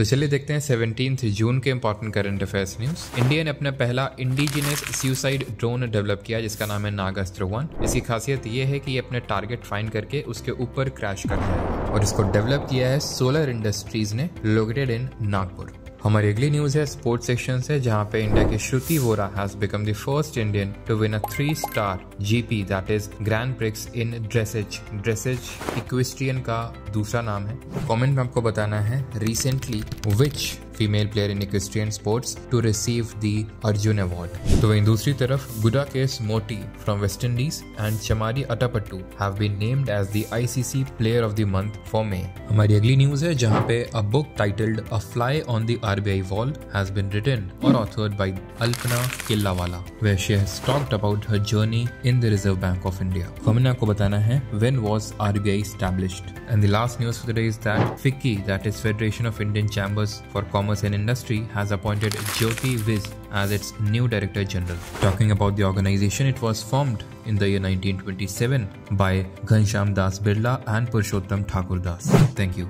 तो चलिए देखते हैं सेवनटीन जून के important current affairs news India ने अपना पहला इंडिजिनस सुसाइड ड्रोन डेवलप किया, जिसका नाम है नागास्त्र वन इसकी खासियत यह है कि ये अपने टारगेट फाइंड करके उसके ऊपर क्रैश करता है और इसको डेवलप किया है सोलर इंडस्ट्रीज़ ने लोकेटेड इन नागपुर हमारी अगली न्यूज़ है स्पोर्ट्स सेक्शन से जहाँ पे इंडिया के Shruti Vora has become the first Indian to win a three star GP that is grand prix in dressage dressage equestrian का दूसरा नाम है। कमेंट में आपको बताना है recently which female player in इक्विस्ट्रियन sports to receive the Arjun award तो वहीं दूसरी तरफ गुडा केस मोटी from West Indies and Chamari Atapattu have been named as the ICC player of the month for मे हमारी अगली न्यूज है जहां पे a book titled a fly on the RBI wall has been written और authored bye Alpana किल्लावाला where she has talked about her journey in the Reserve Bank of India. Comment आपको बताना है when was RBI established? And the last news for the day is that FICCI, that is Federation of Indian Chambers for Commerce Commerce and Industry has appointed Jyoti Vij as its new Director General. Talking about the organization, it was formed in the year 1927 by Ghanshyam Das Birla and Purushottam Thakur Das. Thank you.